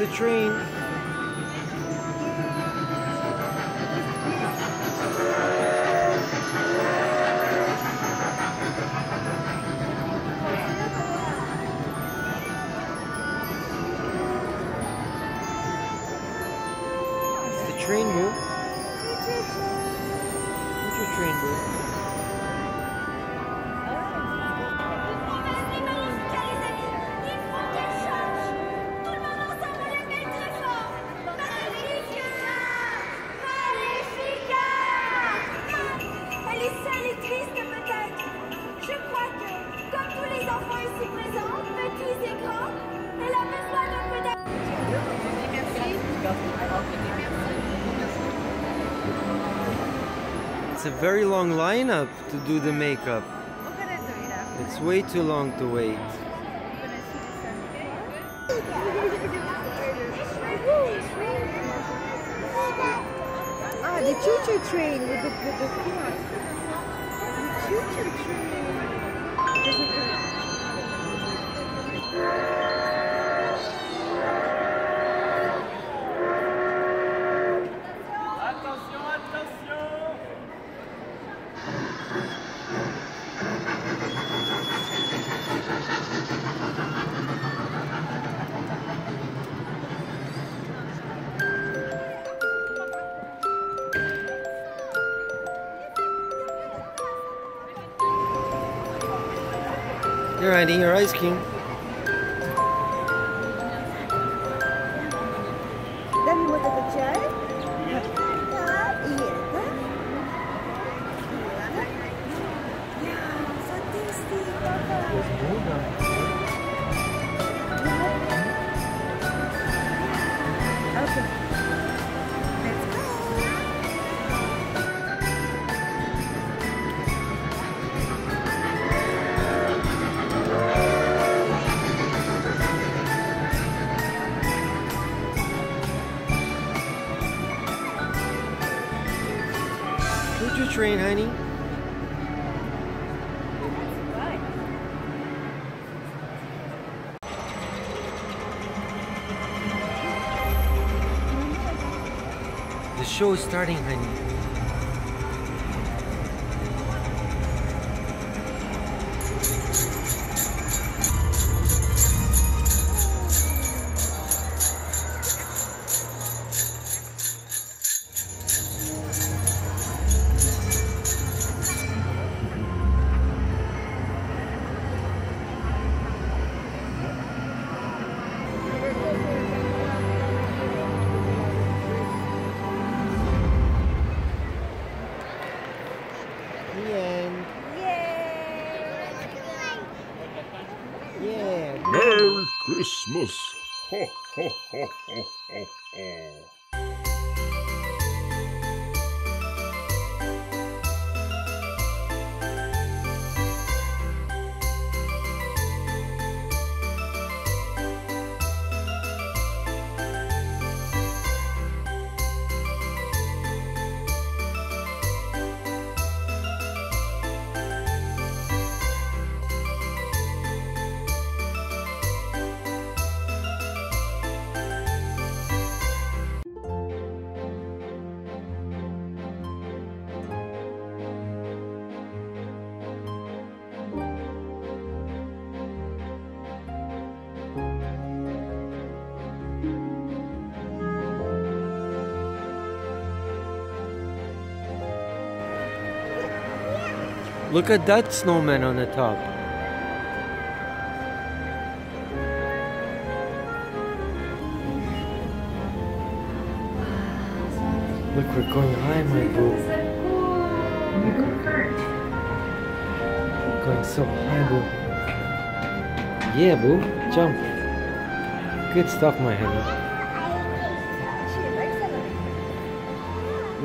the train. Very long lineup to do the makeup. It's way too long to wait. Ah, the choo-choo train with the, with the. The choo-choo train. Here, Andy, your ice cream. Honey? The show is starting, honey. Christmas! Ho, ho, ho, ho. Look at that snowman on the top. Look, we're going high, my boo. We're going so high, boo. Yeah, boo. Jump. Good stuff, my honey.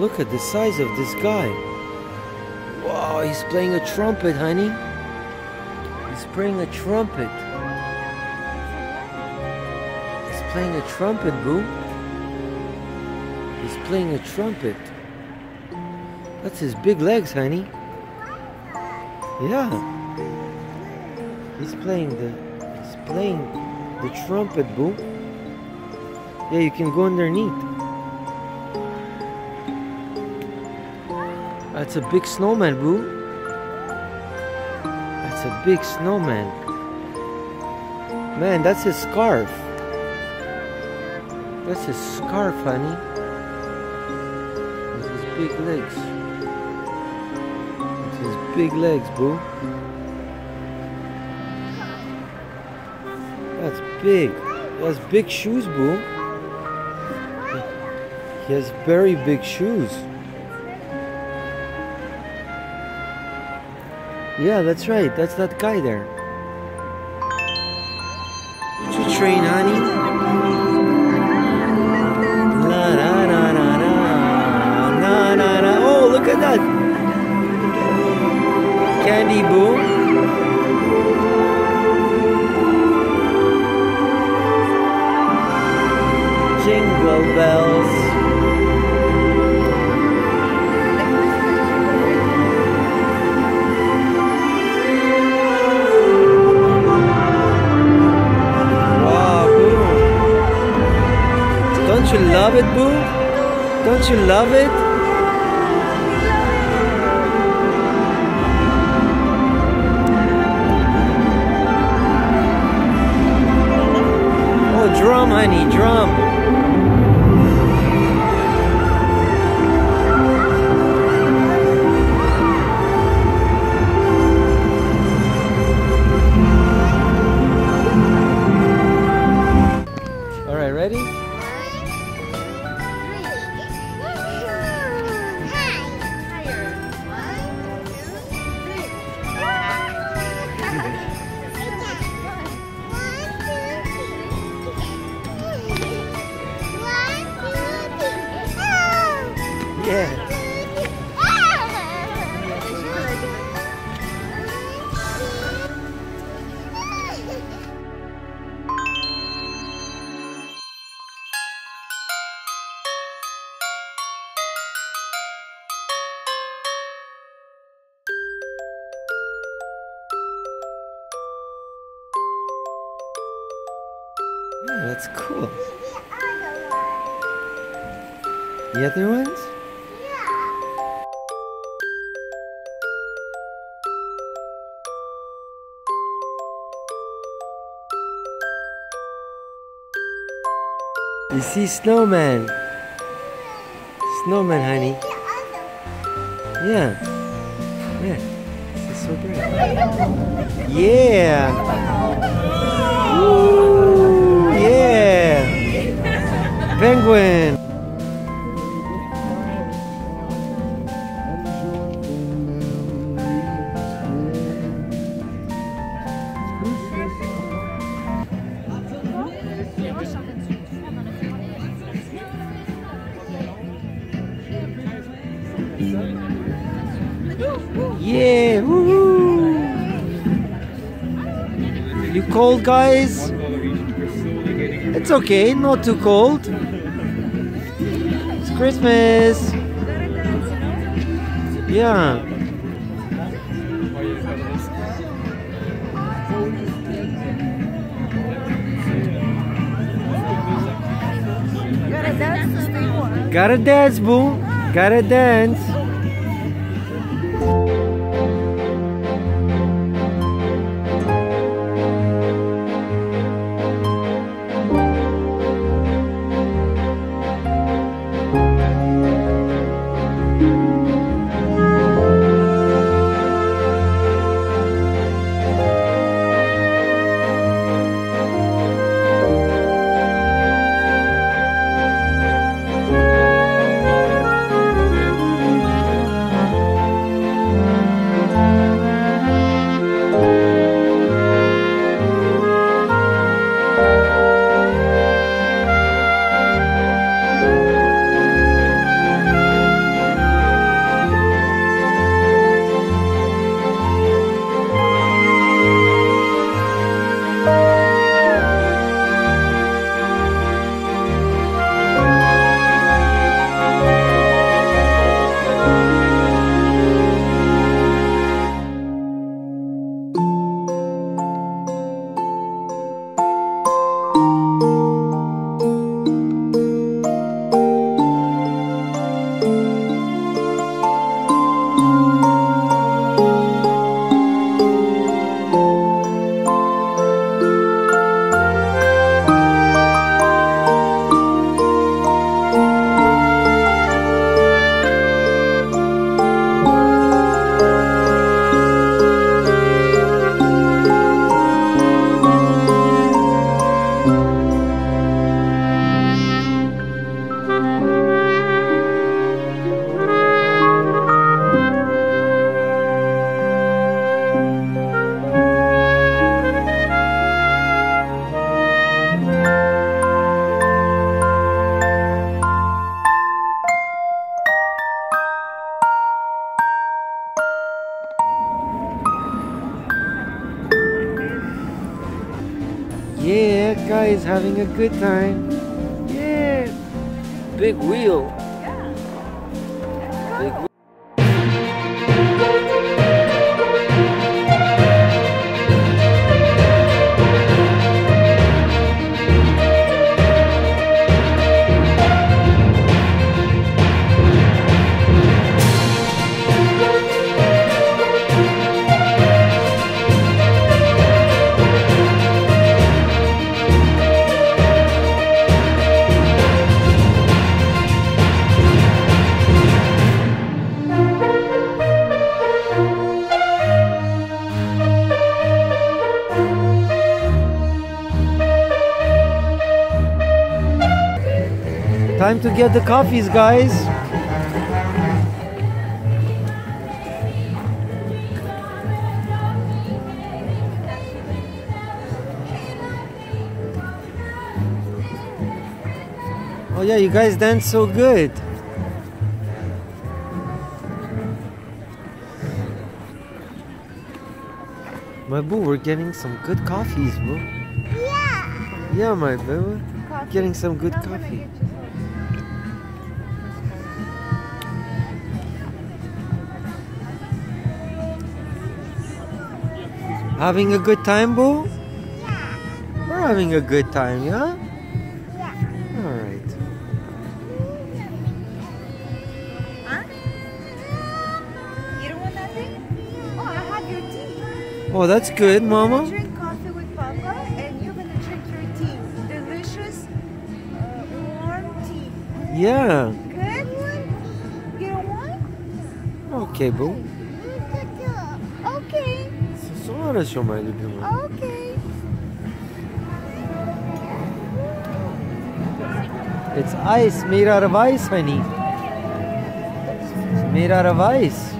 Look at the size of this guy. Wow, he's playing a trumpet, honey. He's playing a trumpet. He's playing a trumpet, boo. He's playing a trumpet. That's his big legs, honey. Yeah. He's playing the he's playing the trumpet, boo. Yeah, you can go underneath. That's a big snowman, boo. That's a big snowman. Man, that's his scarf. That's his scarf, honey. With his big legs. With his big legs, boo. That's big. He has big shoes, boo. He has very big shoes. Yeah, that's right. That's that guy there. Choo train, honey. La na na na na na na na. Oh, look at that. Candy Boo. Jingle bells. Don't you love it? Oh, drum, honey, drum. Oh, that's cool. The other ones? You see snowman. Snowman, honey. Yeah. Yeah. This is so great. Yeah. Penguin. Yeah. Woo. You cold, guys? It's okay, not too cold. Christmas. Yeah. Gotta dance, boo. Gotta dance. Yeah, guy is having a good time. Yeah. Big wheel. Yeah. Big wheel. Time to get the coffees, guys. Oh yeah, you guys dance so good. My boo, we're getting some good coffees, boo. Yeah. Yeah, my boo. Coffee. Getting some good I'm coffee. Having a good time, boo? Yeah. We're having a good time, yeah? Yeah. Alright. Huh? You don't want nothing? Oh, I have your tea. Oh, that's good, I'm mama. gonna drink coffee with Papa, and you're gonna drink your tea. Delicious, uh, warm tea. Yeah. Good one. You don't want? Okay, boo. What is your money doing? Okay. It's ice. mirror of ice honey made out of ice